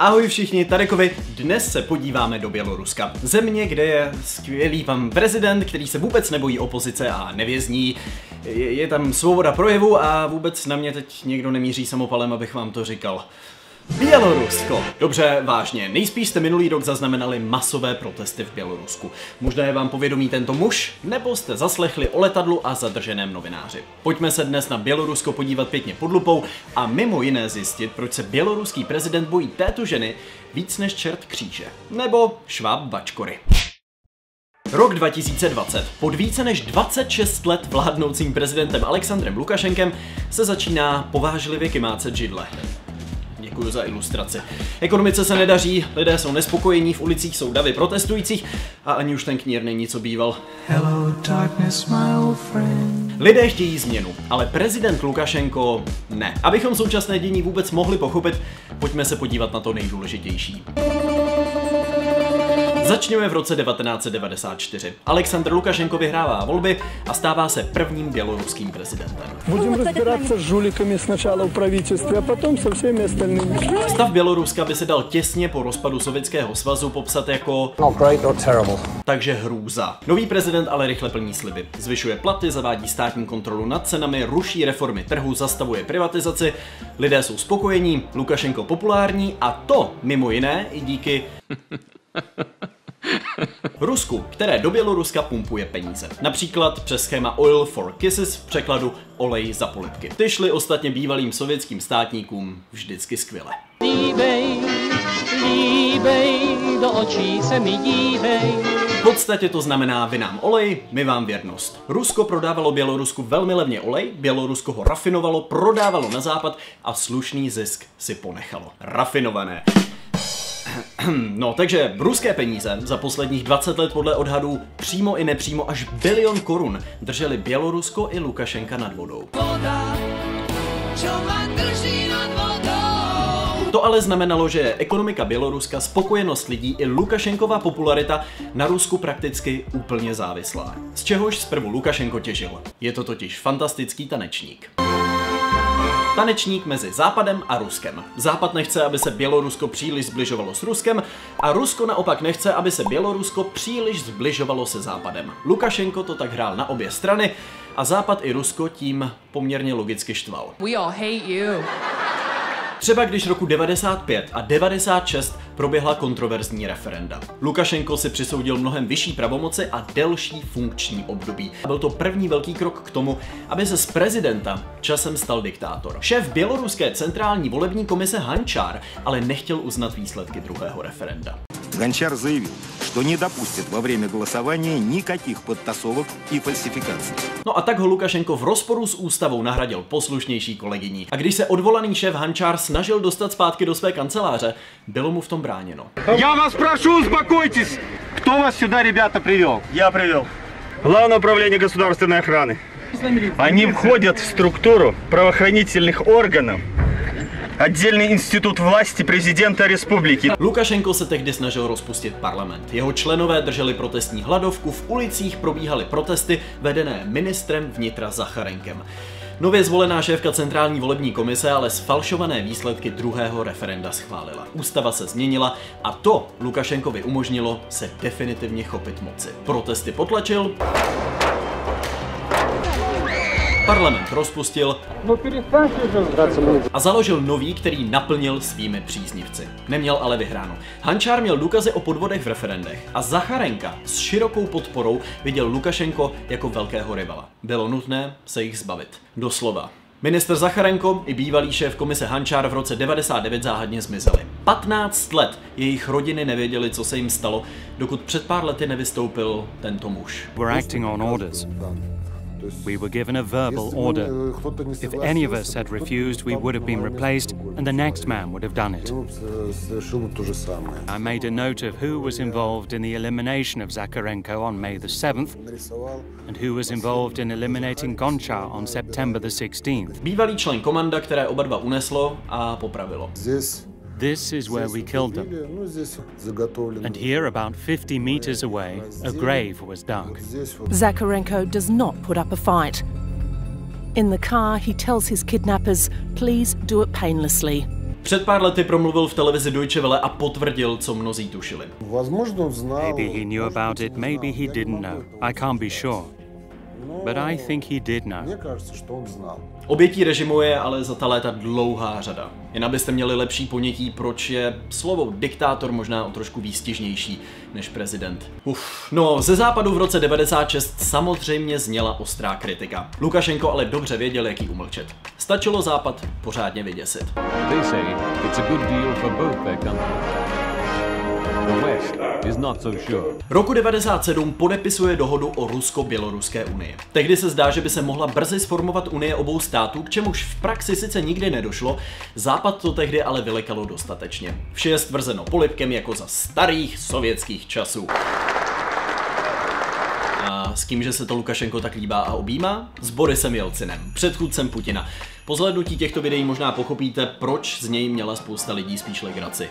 Ahoj všichni, Tadekovi. Dnes se podíváme do Běloruska. Země, kde je skvělý pan prezident, který se vůbec nebojí opozice a nevězní. Je, je tam svoboda projevu a vůbec na mě teď někdo nemíří samopalem, abych vám to říkal. Bělorusko. Dobře, vážně. Nejspíš jste minulý rok zaznamenali masové protesty v Bělorusku. Možná je vám povědomí tento muž, nebo jste zaslechli o letadlu a zadrženém novináři. Pojďme se dnes na Bělorusko podívat pěkně pod lupou a mimo jiné zjistit, proč se běloruský prezident bojí této ženy víc než čert kříže. Nebo šváb bačkory. Rok 2020. Pod více než 26 let vládnoucím prezidentem Alexandrem Lukašenkem se začíná povážlivě kymácet židle. Děkuji za ilustraci. Ekonomice se nedaří, lidé jsou nespokojení, v ulicích jsou davy protestujících a ani už ten knír není co býval. Hello, darkness, my old friend. Lidé chtějí změnu, ale prezident Lukašenko ne. Abychom současné dění vůbec mohli pochopit, pojďme se podívat na to nejdůležitější. Začněme v roce 1994. Aleksandr Lukašenko vyhrává volby a stává se prvním běloruským prezidentem. Budeme rozbírat se s žulikami sначала v правительстве, a potom se všemi ostatními. Stav Běloruska by se dal těsně po rozpadu Sovětského svazu popsat jako Not great or terrible. takže hrůza. Nový prezident ale rychle plní sliby. Zvyšuje platy, zavádí státní kontrolu nad cenami, ruší reformy trhu, zastavuje privatizaci. Lidé jsou spokojení, Lukašenko populární a to mimo jiné i díky Rusku, které do Běloruska pumpuje peníze. Například přes schéma Oil for Kisses v překladu olej za polipky. Ty šly ostatně bývalým sovětským státníkům vždycky skvěle. Líbej, líbej, do očí se mi dívej. V podstatě to znamená vy nám olej, my vám věrnost. Rusko prodávalo Bělorusku velmi levně olej, Bělorusko ho rafinovalo, prodávalo na západ a slušný zisk si ponechalo. Rafinované. No, takže ruské peníze za posledních 20 let podle odhadů přímo i nepřímo až bilion korun drželi Bělorusko i Lukašenka nad vodou. To ale znamenalo, že ekonomika Běloruska, spokojenost lidí i Lukašenkova popularita na Rusku prakticky úplně závislá. Z čehož zprvu Lukašenko těžil. Je to totiž fantastický tanečník. Tanečník mezi Západem a Ruskem. Západ nechce, aby se Bělorusko příliš zbližovalo s Ruskem a Rusko naopak nechce, aby se Bělorusko příliš zbližovalo se Západem. Lukašenko to tak hrál na obě strany a Západ i Rusko tím poměrně logicky štval. We all hate you. Třeba když roku 95 a 96 proběhla kontroverzní referenda. Lukašenko si přisoudil mnohem vyšší pravomoci a delší funkční období. A byl to první velký krok k tomu, aby se z prezidenta časem stal diktátor. Šéf běloruské centrální volební komise Hančár ale nechtěl uznat výsledky druhého referenda. Гончар заявил, что не допустит во время голосования никаких подтасовок и фальсификаций. No a tak ho Lukašenko v rozporu s ústavou nahradil poslušnější kolegyní. A když se odvolaný šéf Hančár snažil dostat zpátky do své kanceláře, bylo mu v tom bráněno. Я вас прошу, успокойтесь. Кто вас сюда, ребята, привел? Я привел. Главное управление государственной охраны. Они входят в структуру правоохранительных органов. Отдельный институт власти президента республики. Lukašenko se tehdy snažil rozpustit parlament. Jeho členové drželi protestní hladovku, v ulicích probíhaly protesty vedené ministrem vnitra Zacharenkem. Nově zvolená šéfka Centrální volební komise ale sfalšované výsledky druhého referenda schválila. Ústava se změnila a to Lukašenkovi umožnilo se definitivně chopit moci. Protesty potlačil, parlament rozpustil a založil nový, který naplnil svými příznivci. Neměl ale vyhráno. Hančár měl důkazy o podvodech v referendech a Zacharenka s širokou podporou viděl Lukašenko jako velkého rivala. Bylo nutné se jich zbavit. Doslova. Minister Zacharenko i bývalý šéf komise Hančár v roce 99 záhadně zmizeli. 15 let jejich rodiny nevěděli, co se jim stalo, dokud před pár lety nevystoupil tento muž. We're acting on orders. We were given a verbal order. If any of us had refused, we would have been replaced, and the next man would have done it. I made a note of who was involved in the elimination of Zakharenko on May the 7th, and who was involved in eliminating Gonchar on September the 16th. Bývalý člen komanda, které oba dva uneslo a popravilo. This is where we killed them. And here, about 50 meters away, a grave was dug. Zakharenko does not put up a fight. In the car, he tells his kidnappers, please do it painlessly. Před pár lety promluvil v televizi Deutsche Welle a potvrdil, co mnozí tušili. Maybe he knew about it, maybe he didn't know. I can't be sure. But I think he did know. Obětí režimu je ale za ta léta dlouhá řada. Jen abyste měli lepší ponětí, proč je slovo diktátor možná o trošku výstižnější než prezident. Uf, no, ze západu v roce 96 samozřejmě zněla ostrá kritika. Lukašenko ale dobře věděl, jak ji umlčet. Stačilo západ pořádně vyděsit. They say it's a good deal for both their countries. Roku 97 podepisuje dohodu o Rusko-Běloruské unii. Tehdy se zdá, že by se mohla brzy sformovat unie obou států, k čemuž v praxi sice nikdy nedošlo, Západ to tehdy ale vylekalo dostatečně. Vše je stvrzeno polipkem jako za starých sovětských časů. S kým, že se to Lukašenko tak líbá a objímá? S Borisem Jelcinem, předchůdcem Putina. Po zhlednutí těchto videí možná pochopíte, proč z něj měla spousta lidí spíš legraci.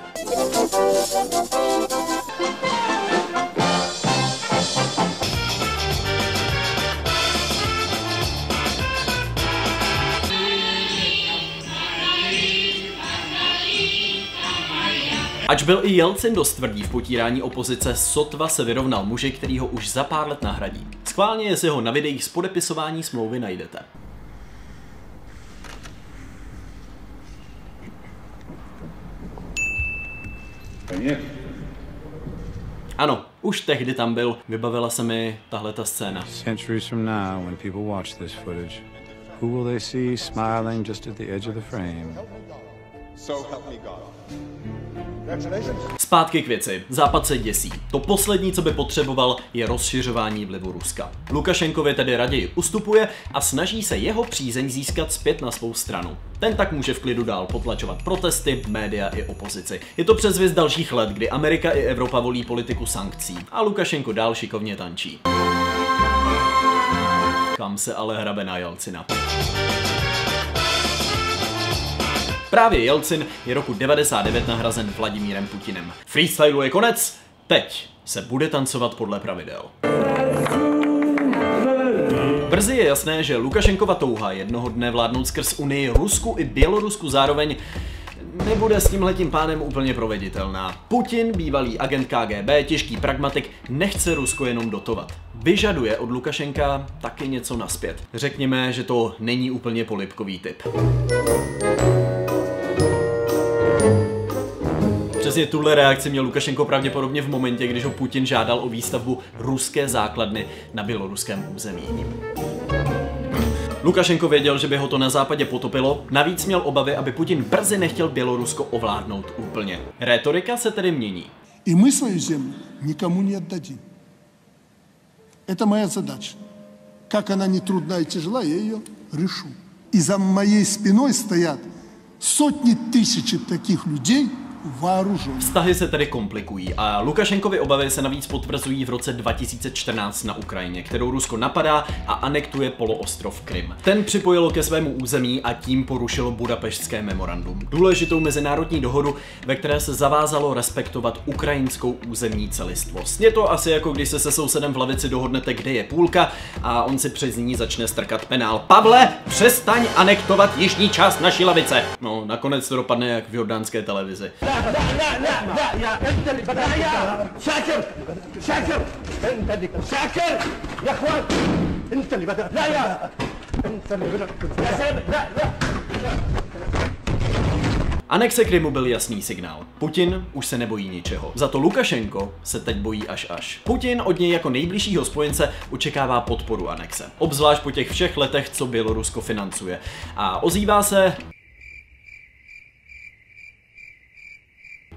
Ač byl i Jelcin dost tvrdý v potírání opozice, sotva se vyrovnal muži, který ho už za pár let nahradí. Schválně, jestli ho na videích z podepisování smlouvy najdete. Ano, už tehdy tam byl, vybavila se mi tahle ta scéna. Centuries from now, when people watch this footage, who will they see smiling just at the edge of the frame? So help me God. Zpátky k věci. Západ se děsí. To poslední, co by potřeboval, je rozšiřování vlivu Ruska. Lukašenkovi tedy raději ustupuje a snaží se jeho přízeň získat zpět na svou stranu. Ten tak může v klidu dál potlačovat protesty, média i opozici. Je to předzvěst dalších let, kdy Amerika i Evropa volí politiku sankcí a Lukašenko dál šikovně tančí. Kam se ale hrabe na Jelcina. Právě Jelcin je roku 99 nahrazen Vladimírem Putinem. Freestylu je konec, teď se bude tancovat podle pravidel. Brzy je jasné, že Lukašenkova touha jednoho dne vládnout skrz Unii Rusku i Bělorusku zároveň nebude s tímhletím pánem úplně proveditelná. Putin, bývalý agent KGB, těžký pragmatik, nechce Rusko jenom dotovat. Vyžaduje od Lukašenka taky něco naspět. Řekněme, že to není úplně polipkový typ. Přesně tuhle reakci měl Lukašenko pravděpodobně v momentě, když ho Putin žádal o výstavbu ruské základny na běloruském území. Lukašenko věděl, že by ho to na západě potopilo, navíc měl obavy, aby Putin brzy nechtěl Bělorusko ovládnout úplně. Rétorika se tedy mění. I my svou zemi nikomu neoddadím. Это моя задача. Как она не трудна и тяжела, я ее решу. И за моей спиной стоят сотни тысяч таких людей, váružen. Vztahy se tedy komplikují a Lukašenkovi obavy se navíc potvrzují v roce 2014 na Ukrajině, kterou Rusko napadá a anektuje poloostrov Krym. Ten připojilo ke svému území a tím porušilo Budapeštské memorandum. Důležitou mezinárodní dohodu, ve které se zavázalo respektovat ukrajinskou územní celistvost. Je to asi jako když se se sousedem v lavici dohodnete, kde je půlka a on si přes ní začne strkat penál. Pavle, přestaň anektovat jižní část naší lavice. No, nakonec to dopadne jak v jordánské televizi. لا لا لا لا يا انت اللي بدأ يا شاكر شاكر انت اللي شاكر يا اخوان انت اللي بدأ لا يا انت اللي بدأ يا سامر لا لا Anexe Krymu byl jasný signál. Putin už se nebojí ničeho. Za to Lukašenko se teď bojí až až. Putin od něj jako nejbližšího spojence očekává podporu anexe. Obzvlášť po těch všech letech, co Bělorusko financuje. A ozývá se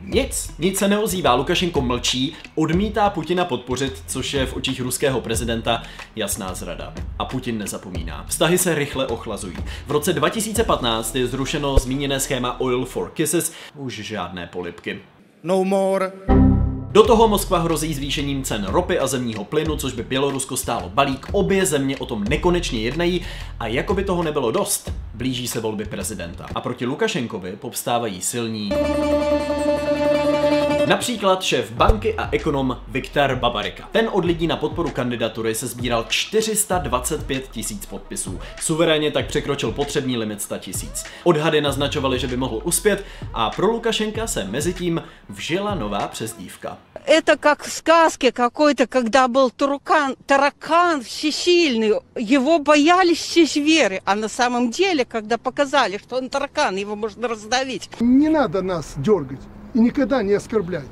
Nic, nic se neozývá, Lukašenko mlčí, odmítá Putina podpořit, což je v očích ruského prezidenta jasná zrada. A Putin nezapomíná. Vztahy se rychle ochlazují. V roce 2015 je zrušeno zmíněné schéma Oil for Kisses, už žádné polipky. No more. Do toho Moskva hrozí zvýšením cen ropy a zemního plynu, což by Bělorusko stálo balík. Obě země o tom nekonečně jednají a jako by toho nebylo dost, blíží se volby prezidenta. A proti Lukašenkovi povstávají silní Například šéf banky a ekonom Viktor Babarika. Ten od lidí na podporu kandidatury se sbíral 425 tisíc podpisů. Suverénně tak překročil potřebný limit 100 tisíc. Odhady naznačovaly, že by mohl uspět a pro Lukašenka se mezi tím vžila nová přezdívka. Это как в сказке какой-то, когда был туркан, таракан всесильный, его боялись все звери, а на самом деле, когда показали, что он таракан, его можно раздавить. Не надо нас дергать И никогда не оскорблять.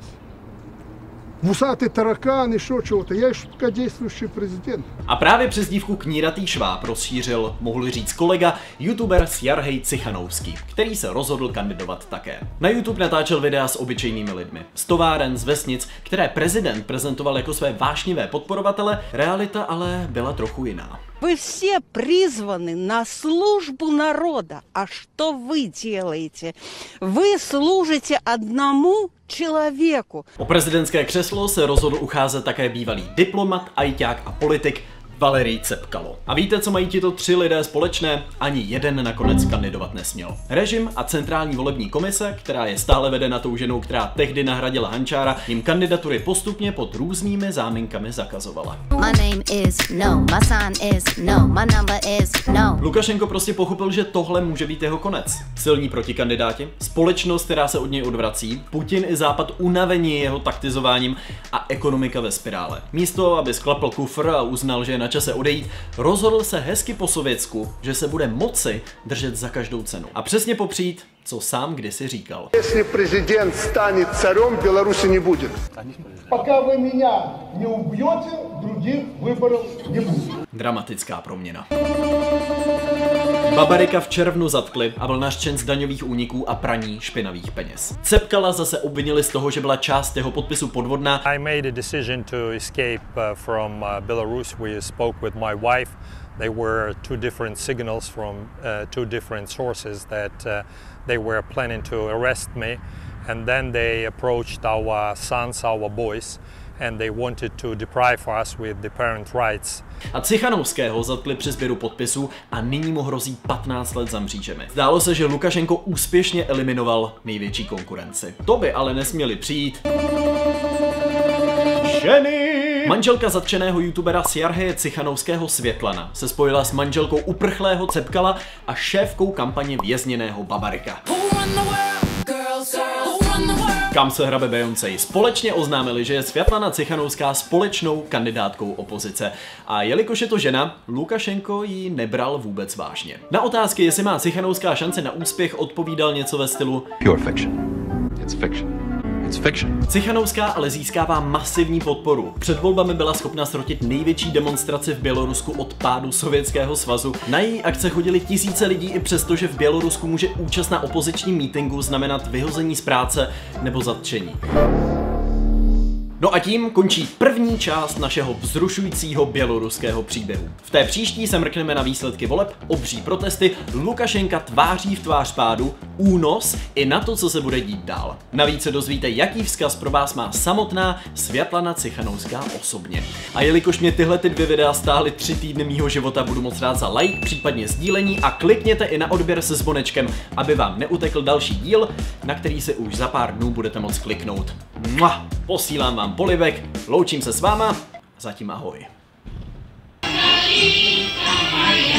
Вусатый таракан, еще чего-то. Я еще пока действующий президент. A právě přezdívku kníratý šváb rozšířil, mohl říct kolega, youtuber Jarhej Cichanovský, který se rozhodl kandidovat také. Na YouTube natáčel videa s obyčejnými lidmi. Z továren, z vesnic, které prezident prezentoval jako své vášnivé podporovatele, realita ale byla trochu jiná. Вы все призваны на службу народа. А что вы делаете? Вы служите одному člověku. O prezidentské křeslo se rozhodl ucházet také bývalý diplomat, ajťák a politik Valerij Cepkalo. A víte, co mají tito tři lidé společné? Ani jeden nakonec kandidovat nesměl. Režim a centrální volební komise, která je stále vedena tou ženou, která tehdy nahradila Hančára, jim kandidatury postupně pod různými záminkami zakazovala. No, no, no. Lukašenko prostě pochopil, že tohle může být jeho konec. Silní protikandidáti, společnost, která se od něj odvrací, Putin i Západ unavení jeho taktizováním a ekonomika ve spirále. Místo, aby sklapl kufr a uznal, že je na čase odejít, rozhodl se hezky po sovětsku, že se bude moci držet za každou cenu. A přesně popřít, co sám kdysi říkal. Если президент станет царем, Беларуси не будет. Пока вы меня не убьете, других выборов не будет. Dramatická proměna. Babarika v červnu zatkli a byl naštěn z daňových úniků a praní špinavých peněz. Cepkala zase obvinili z toho, že byla část jeho podpisu podvodná. I made a decision to escape uh, from uh, Belarus. We spoke with my wife. They were two different signals from uh, two different sources that uh, they were planning to arrest me. And then they approached our sons, our boys, and they wanted to deprive us with the parent rights. A Cichanovského zatkli při sběru podpisů a nyní mu hrozí 15 let za mřížemi. Zdálo se, že Lukašenko úspěšně eliminoval největší konkurenci. To by ale nesměli přijít. Ženy! Manželka zatčeného youtubera Sjarheje Cichanovského Světlana se spojila s manželkou uprchlého Cepkala a šéfkou kampaně vězněného Babarika. Kam se hrabe Beyoncé? Společně oznámili, že je Světlana Cichanovská společnou kandidátkou opozice. A jelikož je to žena, Lukašenko ji nebral vůbec vážně. Na otázky, jestli má Cichanovská šance na úspěch, odpovídal něco ve stylu Pure fiction. It's fiction. It's fiction. Cichanovská ale získává masivní podporu. Před volbami byla schopna srotit největší demonstraci v Bělorusku od pádu Sovětského svazu. Na její akce chodili tisíce lidí i přesto, že v Bělorusku může účast na opozičním mítingu znamenat vyhození z práce nebo zatčení. No a tím končí první část našeho vzrušujícího běloruského příběhu. V té příští se mrkneme na výsledky voleb, obří protesty, Lukašenka tváří v tvář pádu, únos i na to, co se bude dít dál. Navíc se dozvíte, jaký vzkaz pro vás má samotná Světlana Cichanovská osobně. A jelikož mě tyhle ty dvě videa stály tři týdny mýho života, budu moc rád za like, případně sdílení a klikněte i na odběr se zvonečkem, aby vám neutekl další díl, na který se už za pár dnů budete moc kliknout. Mua! Posílám vám polivek, loučím se s váma, zatím ahoj. Maria.